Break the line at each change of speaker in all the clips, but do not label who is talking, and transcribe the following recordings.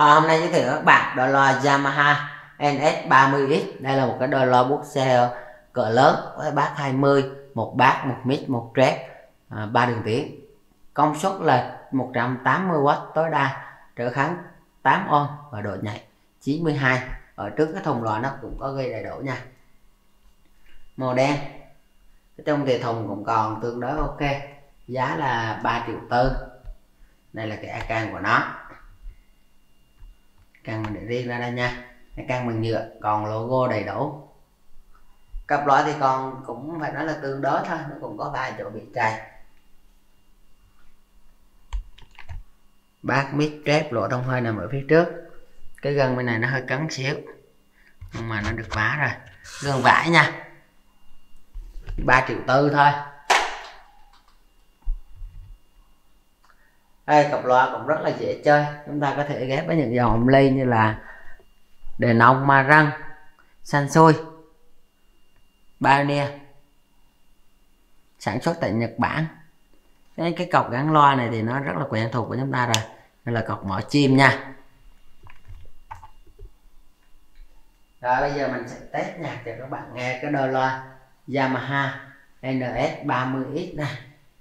À, hôm nay giới thiệu các bạn đôi loa Yamaha NS30X đây là một cái đôi loa bút xe cỡ lớn với bát 20 một bát một mic một trép à, 3 đường tiếng công suất là 180W tối đa trở kháng 8 ohm và độ nhạy 92 ở trước cái thùng loa nó cũng có ghi đầy đủ nha. Màu đen trong thì thùng cũng còn tương đối ok giá là 3 triệu tư. Đây là cái can của nó căn mình để riêng ra đây nha. Cái căn bằng nhựa, còn logo đầy đủ. Cặp loại thì còn cũng phải nói là tương đối thôi, nó cũng có vài chỗ bị chày. Bát mít trép lỗ thông hơi nằm ở phía trước. Cái gân bên này nó hơi cắn xíu, nhưng mà nó được vá rồi. Gân vải nha. 3 triệu tư thôi. Đây cặp loa cũng rất là dễ chơi. Chúng ta có thể ghép với những dòng ly như là đèn ông ma răng san xôi Pioneer sản xuất tại Nhật Bản. Cái, cái cọc gắn loa này thì nó rất là quen thuộc của chúng ta rồi. Đây là cọc mỏ chim nha. Rồi bây giờ mình sẽ test nhạc cho các bạn nghe cái đôi loa Yamaha NS 30X này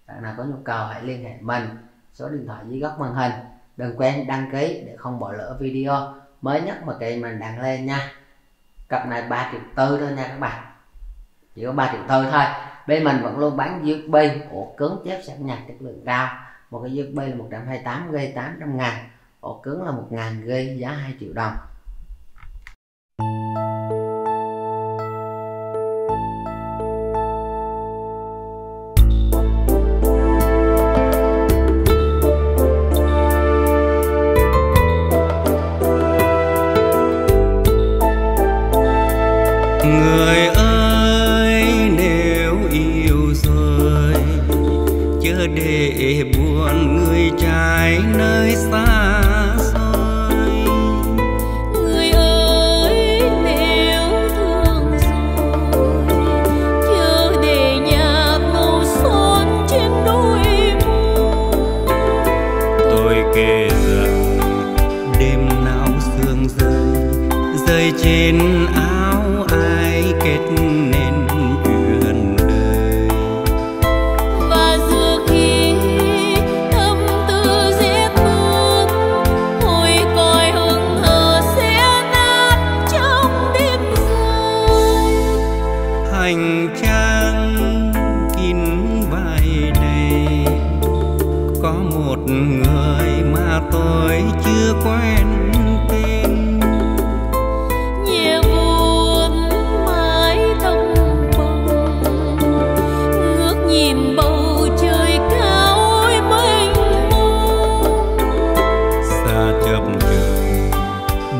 bạn nào có nhu cầu hãy liên hệ mình số điện thoại dưới góc màn hình. Đừng quên đăng ký để không bỏ lỡ video mới nhất mà kỳ mình đăng lên nha. Cặp này 3 triệu tư thôi nha các bạn. Chỉ có 3 triệu tư thôi. Bên mình vẫn luôn bán USB ổ cứng chép sản nhạc chất lượng cao. Một cái USB là 128 g 800 ngàn. Ổ cứng là 1 ngàn g giá 2 triệu đồng.
Người ơi nếu yêu rồi chớ để buồn người trai nơi xa xôi.
Người
trang kín vai đầy có một người mà tôi chưa quen tên.
Nhẹ buồn mái tóc bồng ngước nhìn bầu trời cao ôi mênh mông.
Xa chập chờn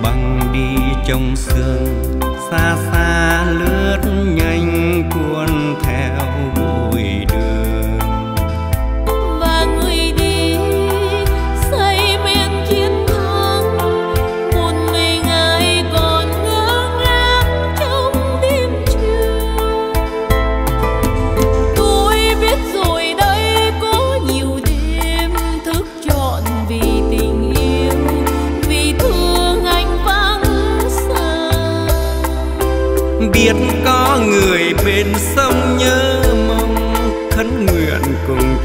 băng đi trong sương. Xa xa lướt nhanh cuốn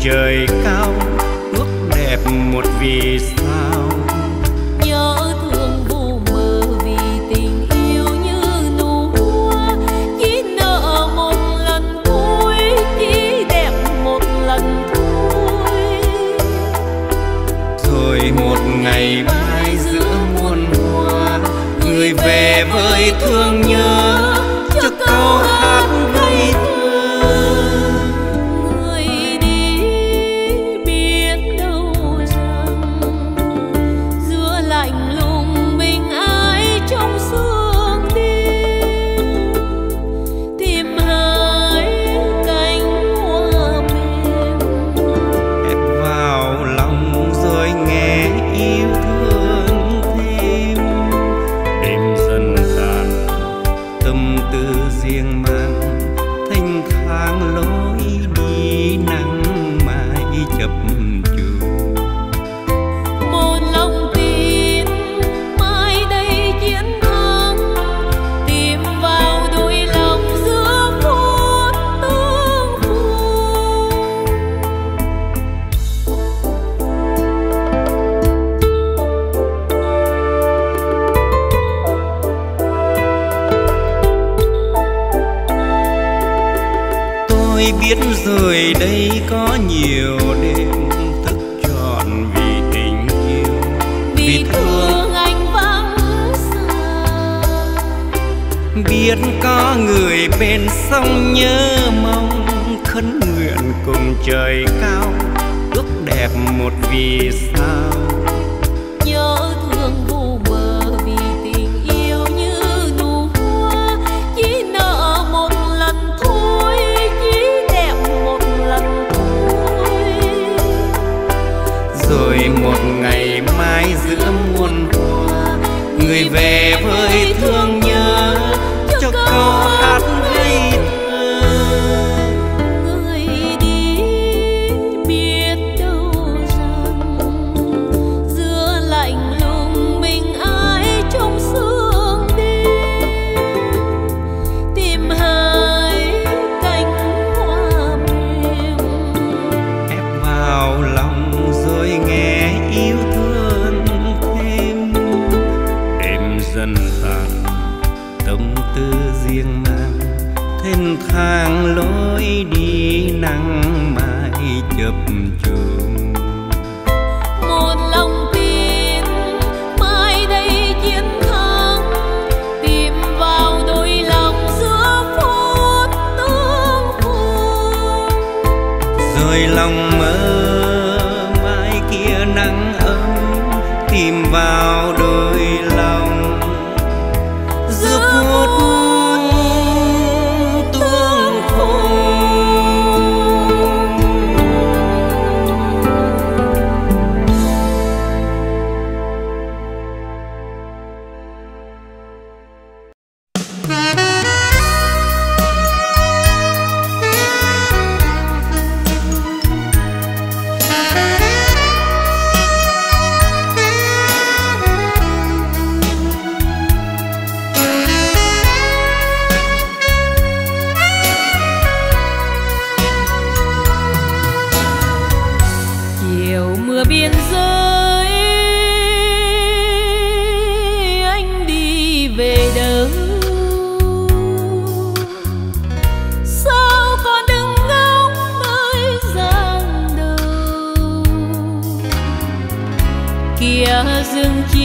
trời cao ước đẹp một vì
gặp biết
rồi đây có nhiều đêm thức trọn vì tình yêu.
Vì thương anh vắng xa.
biết có người bên sông nhớ mong khấn nguyện cùng trời cao ước đẹp một vì sao tư riêng mang thêm thang lối đi nắng mai chập chờn.
Một lòng tin mai đây chiến thắng tìm vào đôi lòng giữa phút tương phùng
rồi lòng mơ mai kia nắng ấm tìm vào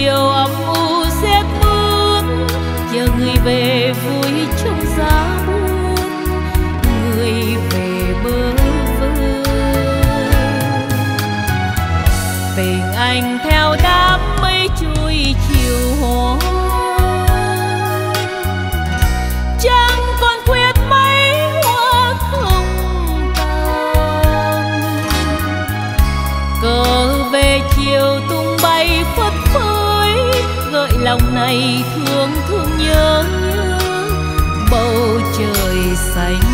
chiều âm u rét mướt chờ người về vui trong giá buốt người về bơ vơ. Tình anh theo đám mây trôi chiều hoa lòng này thương thương nhớ nhớ bầu trời xanh.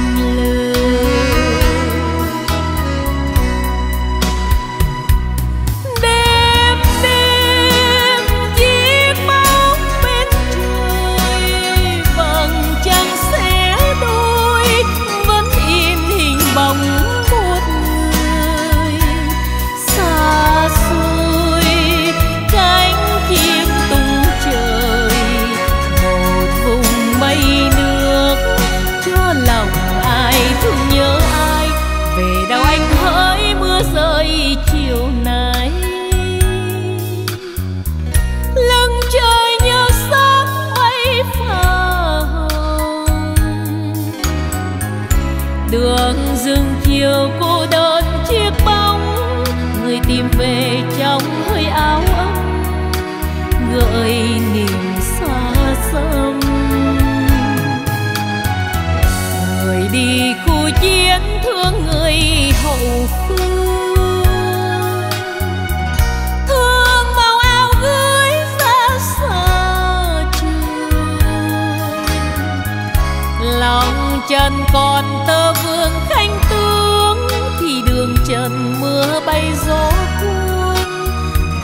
Trần còn tơ vương khanh tướng, thì đường trần mưa bay gió cuốn.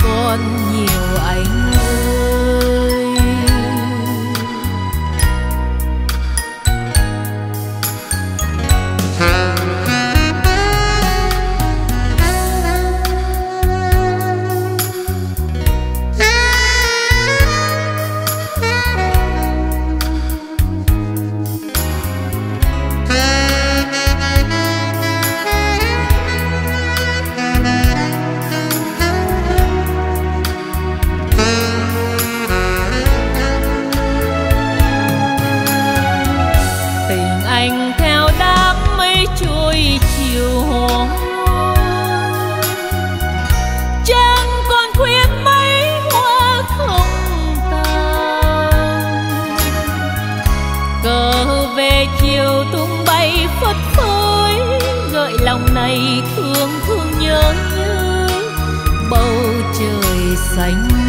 Còn nhiều anh xanh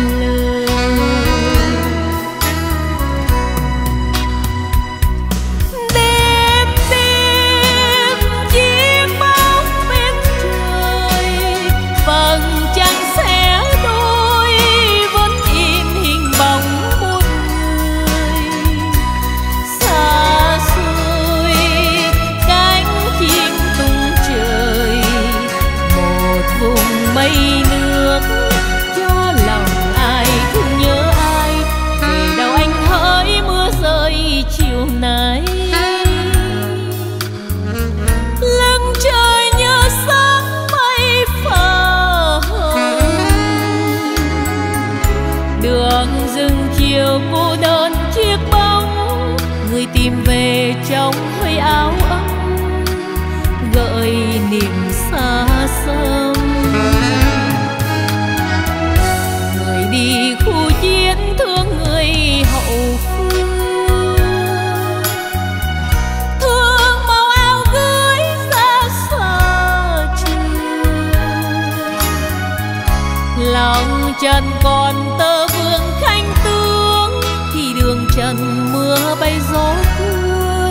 trần còn tơ vương khanh tướng, thì đường trần mưa bay gió cuốn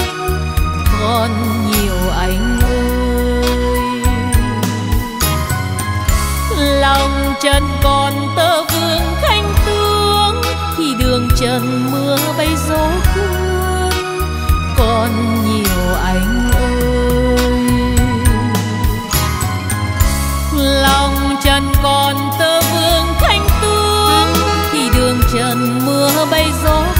còn nhiều anh ơi. Lòng trần còn tơ vương khanh tướng, thì đường trần mưa bay gió cuốn còn nhiều anh ơi. Lòng trần còn tơ bay gió